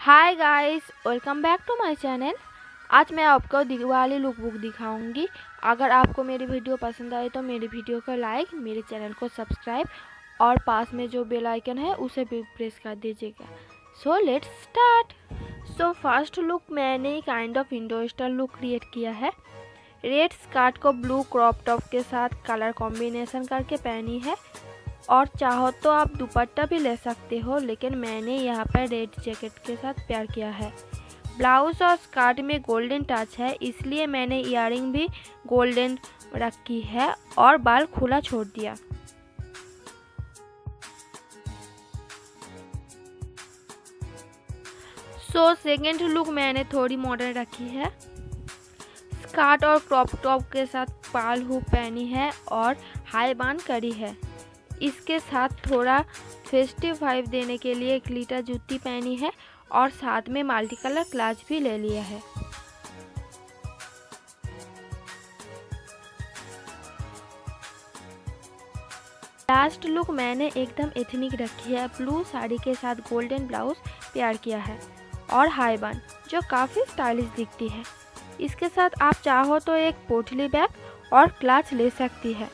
Hi guys welcome back to my channel आज मैं आपको दिवाली लुक बुक दिखाऊँगी। अगर आपको मेरी वीडियो पसंद आए तो मेरी वीडियो को लाइक मेरे चैनल को सब्सक्राइब और पास में जो बेल आइकन है, उसे भी प्रेस कर दीजिएगा। So let's start so first look मैंने kind of Indo style look create किया है। रेड स्कर्ट को ब्लू क्रॉप टॉप के साथ कलर कॉम्बिनेशन करके पहनी है। और चाहो तो आप दुपट्टा भी ले सकते हो, लेकिन मैंने यहाँ पर रेड जैकेट के साथ प्यार किया है। ब्लाउज और स्कर्ट में गोल्डन टच है, इसलिए मैंने इयर भी गोल्डन रखी है और बाल खुला छोड़ दिया। सो सेकेंड लुक मैंने थोड़ी मॉडर्न रखी है। स्कर्ट और क्रॉप टॉप के साथ पाल हुक पहनी है और हाई बाँध करी है। इसके साथ थोड़ा फेस्टिव वाइब देने के लिए एक लीटर जूती पहनी है और साथ में मल्टी कलर क्लाच भी ले लिया है। लास्ट लुक मैंने एकदम एथनिक रखी है। ब्लू साड़ी के साथ गोल्डन ब्लाउज प्यार किया है और हाई बन जो काफ़ी स्टाइलिश दिखती है। इसके साथ आप चाहो तो एक पोटली बैग और क्लाच ले सकती है।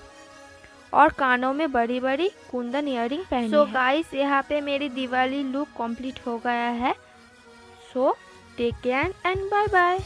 और कानों में बड़ी बड़ी कुंदन इयर रिंग पहनी सो so गाइस यहाँ पे मेरी दिवाली लुक कंप्लीट हो गया है। So take care and bye bye